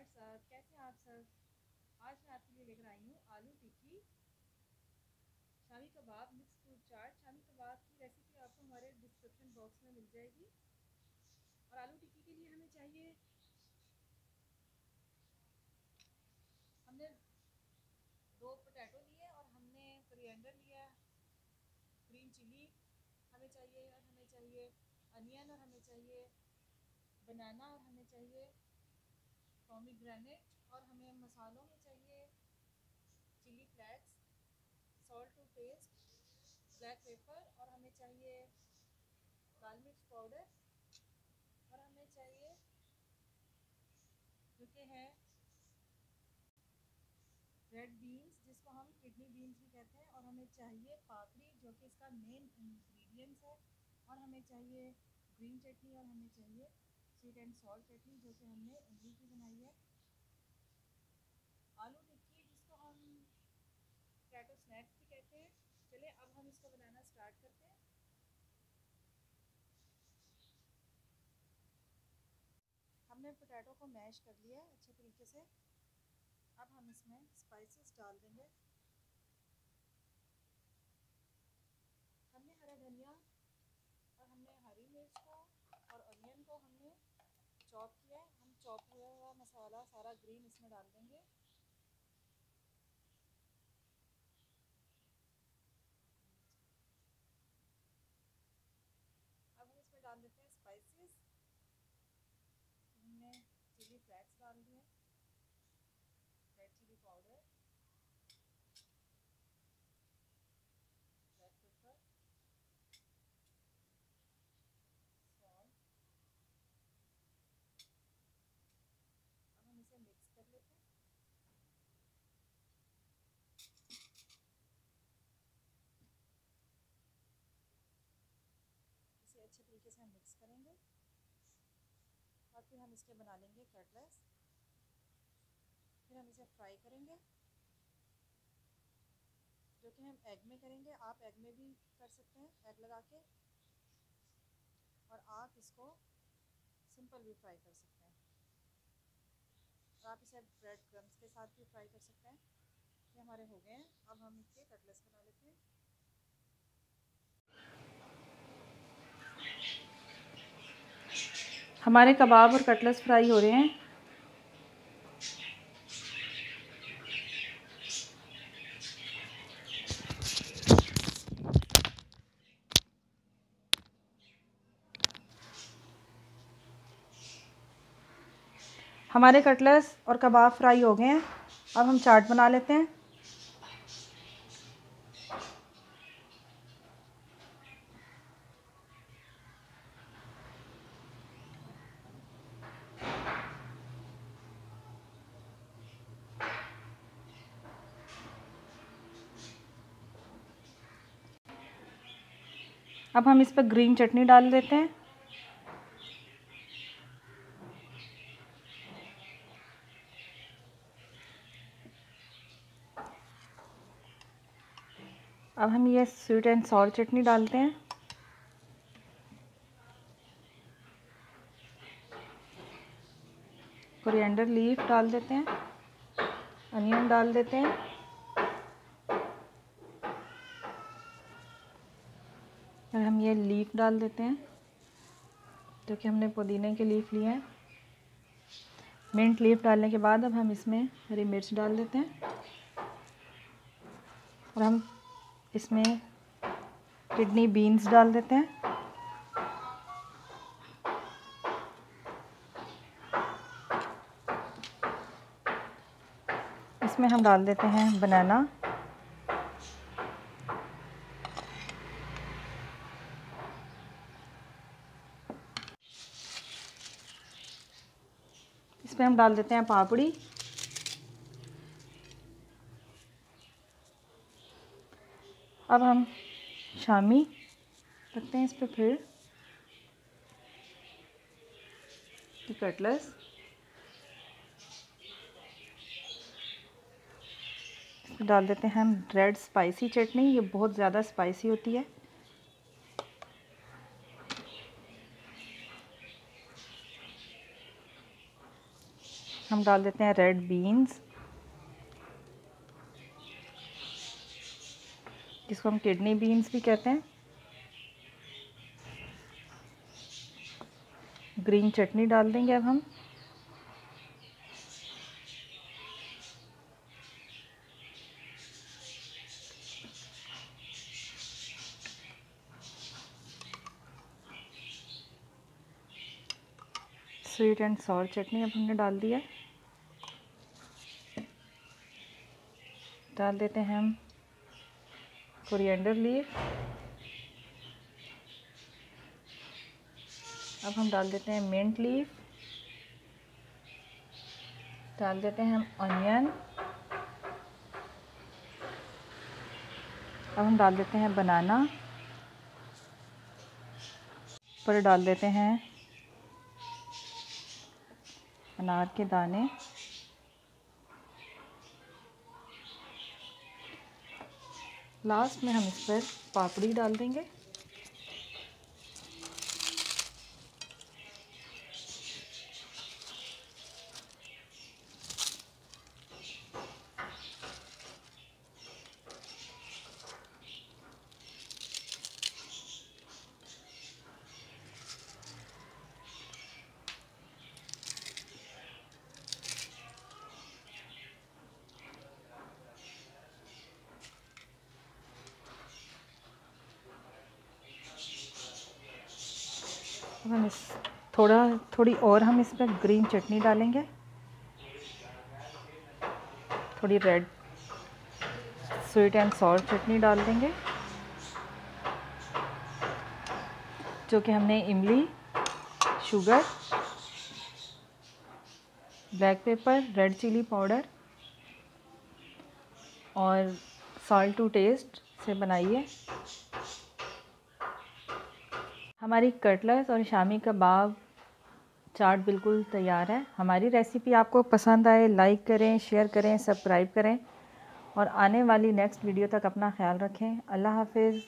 चाट साहब कैसे हैं आप सब आज मैं आपके लिए लेकर आई हूँ aloo tikki. Shami kebab mix fruit chaat shami kebab की रेसिपी आपको हमारे डिस्क्रिप्शन बॉक्स में मिल जाएगी। और आलू टिक्की के लिए हमें चाहिए हमने दो पोटैटो लिए और हमने कोरिएंडर लिया ग्रीन चिली हमें चाहिए और हमें चाहिए अनियन और हमें चाहिए बनाना और हमें चाहिए ग्रेनेट और हमें मसालों में चाहिए chilli flakes salt to taste black pepper और हमें चाहिए लाल मिर्च पाउडर और हमें चाहिए जो कि है रेड बीन्स जिसको हम किडनी बीन्स भी कहते हैं और हमें चाहिए पापड़ी जो कि इसका मेन इंग्रेडिएंट्स है और हमें चाहिए ग्रीन चटनी और हमें चाहिए स्वीट एंड सॉल्ट चटनी जो कि हमने इमली की बनाई है। आलू टिक्की, जिसको हम पोटैटो स्नैक्स भी कहते हैं। चलिए अब हम इसको बनाना स्टार्ट करते हैं। हमने पोटैटो को मैश कर लिया अच्छे तरीके से। अब हम इसमें स्पाइसेस डाल देंगे हमने हरा धनिया और हमने हरी मिर्च को और अनियन को हमने चॉप किया है हम चॉप हुआ हुआ ग्रीन इसमें डाल देंगे अब हम इसमें डाल देते हैं स्पाइसेस हमने चिली फ्लैक्स डाल दिए रेड चिली पाउडर अच्छे तरीके से हम मिक्स करेंगे और फिर हम इसके बना लेंगे कटलेस फिर हम इसे फ्राई करेंगे, जो कि हम एग में करेंगे। आप एग में भी कर सकते हैं एग लगा के। और आप इसको सिंपल भी फ्राई कर सकते हैं। और आप इसे ब्रेड क्रम्स के साथ भी फ्राई कर सकते हैं। ये हमारे हो गए हैं। अब हम इसके कटलेस बना लेते हैं। हमारे कबाब और कटलेस फ्राई हो रहे हैं। हमारे कटलेस और कबाब फ्राई हो गए हैं। अब हम चाट बना लेते हैं। अब हम इस पर ग्रीन चटनी डाल देते हैं। अब हम ये स्वीट एंड सॉल्ट चटनी डालते हैं। कोरिएंडर लीफ डाल देते हैं। अनियन डाल देते हैं। और हम ये लीफ डाल देते हैं, जो कि हमने पुदीने के लीफ लिए हैं। मिंट लीफ डालने के बाद अब हम इसमें हरी मिर्च डाल देते हैं और हम इसमें किडनी बीन्स डाल देते हैं। इसमें हम डाल देते हैं बनाना इसमें हम डाल देते हैं पापड़ी। अब हम शामी रखते हैं इस पर फिर कटलेस। डाल देते हैं हम रेड स्पाइसी चटनी, ये बहुत ज़्यादा स्पाइसी होती है। हम डाल देते हैं रेड बीन्स जिसको हम किडनी बीन्स भी कहते हैं। ग्रीन चटनी डाल देंगे अब हम। स्वीट एंड सॉर चटनी अब हमने डाल दिया डाल देते हैं हम। Coriander leaf. अब हम डाल देते हैं मिंट लीफ। डाल देते हैं हम ऑनियन अब हम डाल देते हैं बनाना। पर डाल देते हैं अनार के दाने। लास्ट में हम इस पर पापड़ी डाल देंगे। हम इस थोड़ा, थोड़ी और हम इस पर ग्रीन चटनी डालेंगे। थोड़ी red sweet and salt chutney डाल देंगे, जो कि हमने इमली, sugar, black pepper, red chilli powder और सॉल्ट टू टेस्ट से बनाई है। हमारी कटलस और शामी कबाब चाट बिल्कुल तैयार है। हमारी रेसिपी आपको पसंद आए लाइक करें शेयर करें सब्सक्राइब करें और आने वाली नेक्स्ट वीडियो तक अपना ख्याल रखें। अल्लाह हाफिज़।